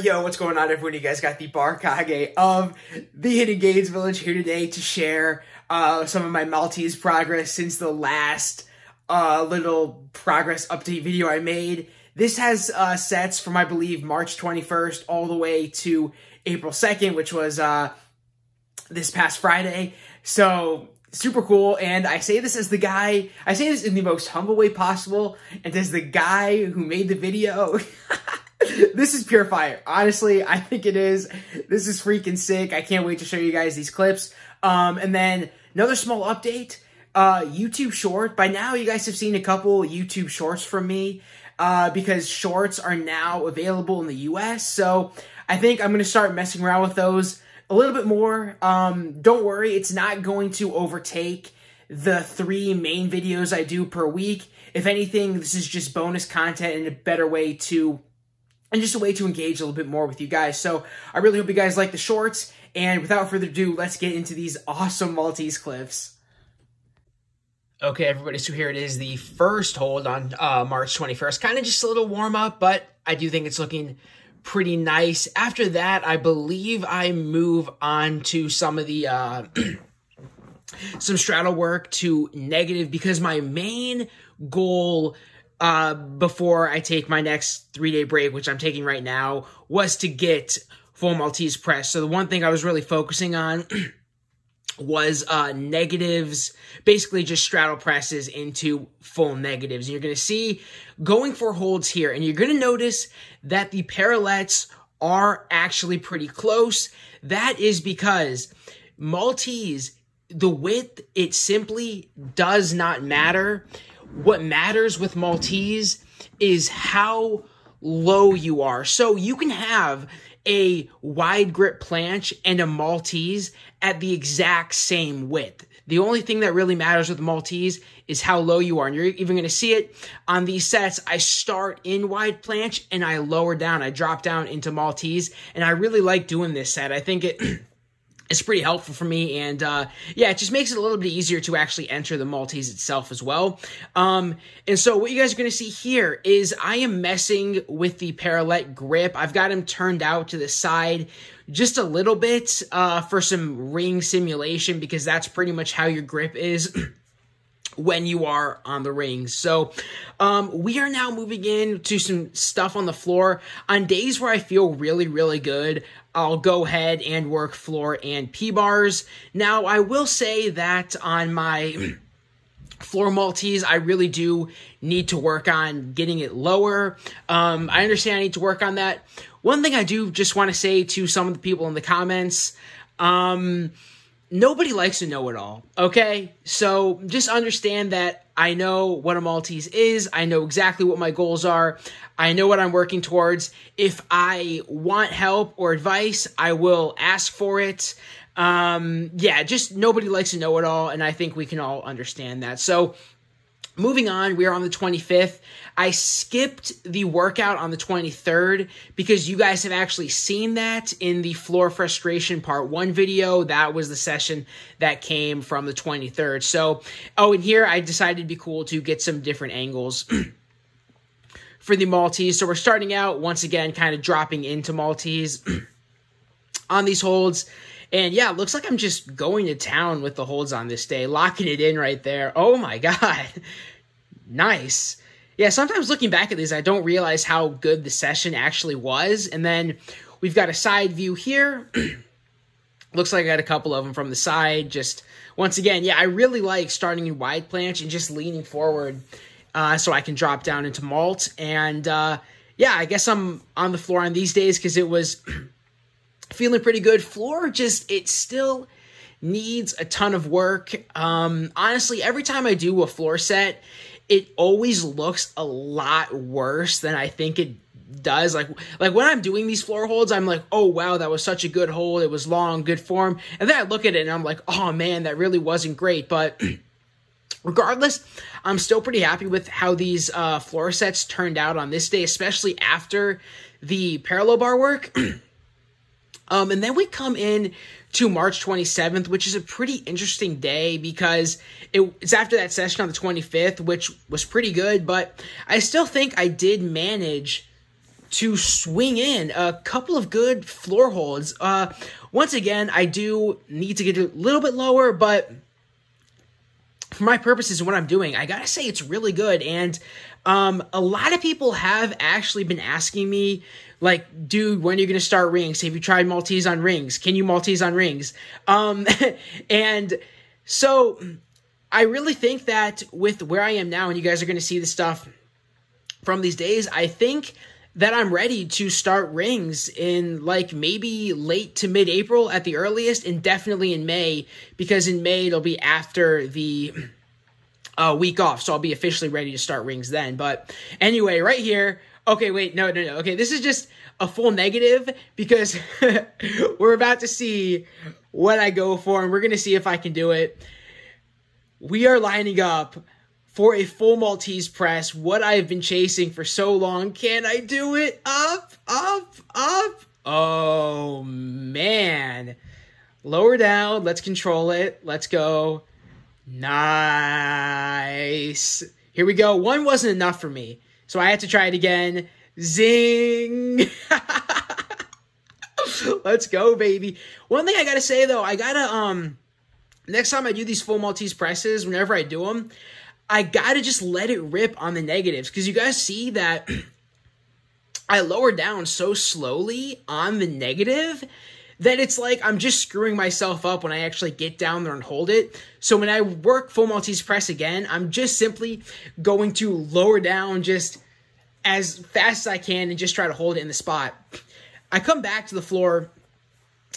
Yo, what's going on everyone? You guys got the Barkage of the Hidden Gains Village here today to share uh, some of my Maltese progress since the last uh, little progress update video I made. This has uh, sets from, I believe, March 21st all the way to April 2nd, which was uh, this past Friday. So, super cool. And I say this as the guy, I say this in the most humble way possible, and as the guy who made the video. this is pure fire. Honestly, I think it is. This is freaking sick. I can't wait to show you guys these clips. Um, and then another small update. Uh, YouTube short. By now, you guys have seen a couple YouTube shorts from me. Uh, because shorts are now available in the US. So I think I'm going to start messing around with those a little bit more. Um, don't worry, it's not going to overtake the three main videos I do per week. If anything, this is just bonus content and a better way to and just a way to engage a little bit more with you guys. So I really hope you guys like the shorts. And without further ado, let's get into these awesome Maltese clips. Okay, everybody, so here it is, the first hold on uh, March 21st. Kind of just a little warm up, but I do think it's looking pretty nice. After that, I believe I move on to some of the uh, some straddle work to negative because my main goal uh, before I take my next three day break, which I'm taking right now, was to get full Maltese press. So the one thing I was really focusing on was uh, negatives, basically just straddle presses into full negatives. And you're going to see going for holds here, and you're going to notice that the parallettes are actually pretty close. That is because Maltese, the width, it simply does not matter what matters with Maltese is how low you are. So you can have a wide grip planche and a Maltese at the exact same width. The only thing that really matters with Maltese is how low you are. And you're even going to see it on these sets. I start in wide planche and I lower down. I drop down into Maltese. And I really like doing this set. I think it it's pretty helpful for me. And uh, yeah, it just makes it a little bit easier to actually enter the Maltese itself as well. Um, and so what you guys are going to see here is I am messing with the parallette grip. I've got him turned out to the side just a little bit uh, for some ring simulation because that's pretty much how your grip is. when you are on the rings. So, um, we are now moving into some stuff on the floor. On days where I feel really, really good, I'll go ahead and work floor and P bars. Now, I will say that on my floor Maltese, I really do need to work on getting it lower. Um, I understand I need to work on that. One thing I do just want to say to some of the people in the comments, um, nobody likes to know it all. Okay, so just understand that I know what a Maltese is. I know exactly what my goals are. I know what I'm working towards. If I want help or advice, I will ask for it. Um, yeah, just nobody likes to know it all, and I think we can all understand that. So Moving on, we are on the 25th. I skipped the workout on the 23rd because you guys have actually seen that in the floor frustration part one video. That was the session that came from the 23rd. So, oh, and here I decided it'd be cool to get some different angles. for the Maltese. So we're starting out once again, kind of dropping into Maltese on these holds. And yeah, looks like I'm just going to town with the holds on this day, locking it in right there. Oh my God. nice. Yeah, sometimes looking back at these, I don't realize how good the session actually was. And then we've got a side view here. looks like I got a couple of them from the side. Just once again, yeah, I really like starting in wide planche and just leaning forward uh, so I can drop down into malt. And uh, yeah, I guess I'm on the floor on these days because it was feeling pretty good. Floor just it still needs a ton of work. Um, honestly, every time I do a floor set, it always looks a lot worse than I think it does. Like like when I'm doing these floor holds, I'm like, oh wow, that was such a good hold. It was long, good form. And then I look at it and I'm like, oh man, that really wasn't great. But regardless, I'm still pretty happy with how these uh, floor sets turned out on this day, especially after the parallel bar work. Um, and then we come in to March 27th, which is a pretty interesting day because it, it's after that session on the 25th, which was pretty good, but I still think I did manage to swing in a couple of good floor holds. Uh, once again, I do need to get a little bit lower, but for my purposes and what I'm doing, I gotta say it's really good. And um, a lot of people have actually been asking me, like, dude, when are you gonna start rings? Have you tried Maltese on rings? Can you Maltese on rings? Um, and so I really think that with where I am now, and you guys are gonna see the stuff from these days, I think that I'm ready to start rings in like maybe late to mid April at the earliest, and definitely in May, because in May it'll be after the uh, week off, so I'll be officially ready to start rings then. But anyway, right here, okay, wait, no, no, no, okay, this is just a full negative because we're about to see what I go for, and we're gonna see if I can do it. We are lining up for a full Maltese press, what I've been chasing for so long. Can I do it? Up, up, up. Oh, man. Lower down. Let's control it. Let's go. Nice. Here we go. One wasn't enough for me. So I had to try it again. Zing. Let's go, baby. One thing I gotta say though, I gotta, um, next time I do these full Maltese presses, whenever I do them, I gotta just let it rip on the negatives because you guys see that I lower down so slowly on the negative that it's like I'm just screwing myself up when I actually get down there and hold it. So when I work full Maltese press again, I'm just simply going to lower down just as fast as I can and just try to hold it in the spot. I come back to the floor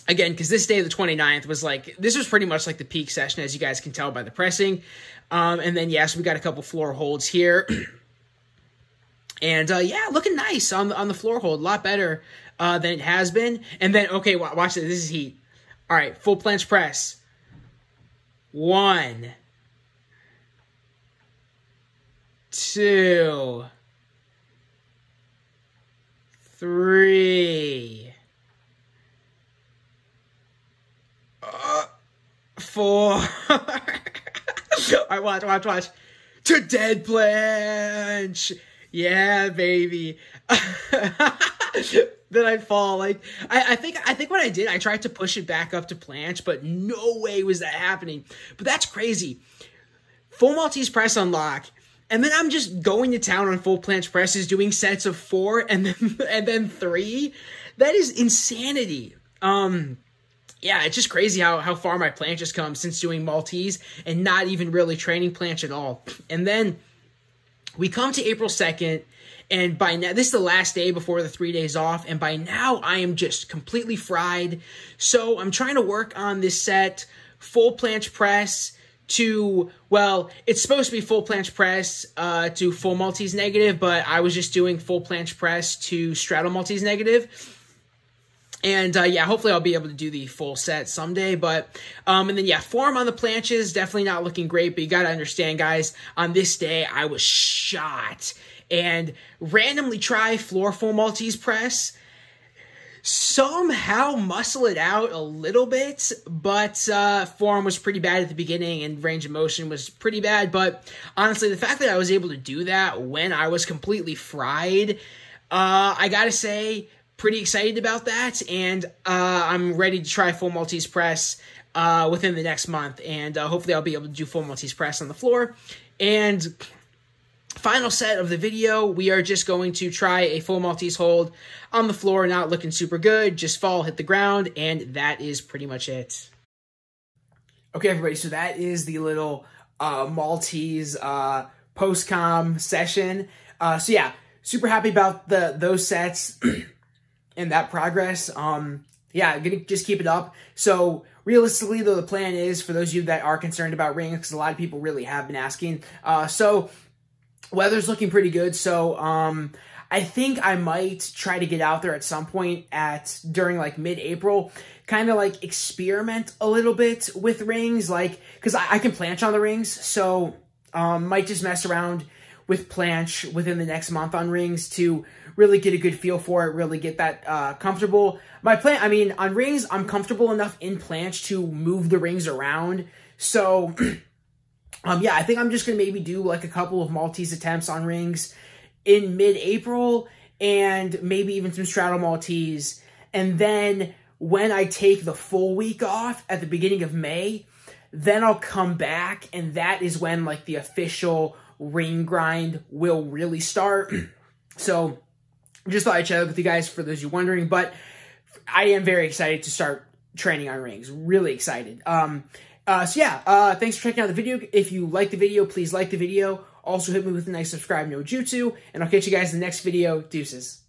again because this day the 29th was like this was pretty much like the peak session as you guys can tell by the pressing um, and then, yes, we got a couple floor holds here. and uh, yeah, looking nice on the, on the floor hold. A lot better uh, than it has been. And then, okay, watch this. This is heat. All right, full planche press. One. Two. Three. Uh, four. All right, watch, watch, watch. To dead planche. Yeah, baby. then I'd fall. Like I, I think I think what I did, I tried to push it back up to planche, but no way was that happening. But that's crazy. Full Maltese press unlock. And then I'm just going to town on full planche presses, doing sets of four and then and then three. That is insanity. Um yeah, it's just crazy how, how far my planche has come since doing Maltese and not even really training planche at all. And then we come to April 2nd, and by now, this is the last day before the three days off, and by now I am just completely fried. So I'm trying to work on this set, full planche press to, well, it's supposed to be full planche press uh, to full Maltese negative, but I was just doing full planche press to straddle Maltese negative and uh, yeah, hopefully I'll be able to do the full set someday. But um, and then yeah, form on the planches definitely not looking great. But you got to understand, guys, on this day I was shot and randomly try floor full Maltese press. Somehow muscle it out a little bit, but uh, form was pretty bad at the beginning and range of motion was pretty bad. But honestly, the fact that I was able to do that when I was completely fried, uh, I gotta say, pretty excited about that, and uh, I'm ready to try full Maltese press uh, within the next month, and uh, hopefully I'll be able to do full Maltese press on the floor. And final set of the video, we are just going to try a full Maltese hold on the floor, not looking super good, just fall, hit the ground, and that is pretty much it. Okay, everybody, so that is the little uh, Maltese uh, post-com session. Uh, so yeah, super happy about the those sets. and that progress. Um, yeah, gonna just keep it up. So realistically, though, the plan is for those of you that are concerned about rings, because a lot of people really have been asking. Uh, so weather's looking pretty good. So um, I think I might try to get out there at some point at during like mid-April, kind of like experiment a little bit with rings, like because I, I, can planche on the rings, so um, might just mess around with planche within the next month on rings to really get a good feel for it, really get that uh, comfortable. My plan, I mean, on rings, I'm comfortable enough in planche to move the rings around. So, um, yeah, I think I'm just gonna maybe do like a couple of Maltese attempts on rings in mid-April, and maybe even some straddle Maltese. And then when I take the full week off at the beginning of May, then I'll come back, and that is when like the official ring grind will really start. so just thought I'd share with you guys for those you wondering, but I am very excited to start training on rings. Really excited. Um, uh, so yeah, uh, thanks for checking out the video. If you like the video, please like the video. Also hit me with a nice subscribe no jutsu, and I'll catch you guys in the next video. Deuces.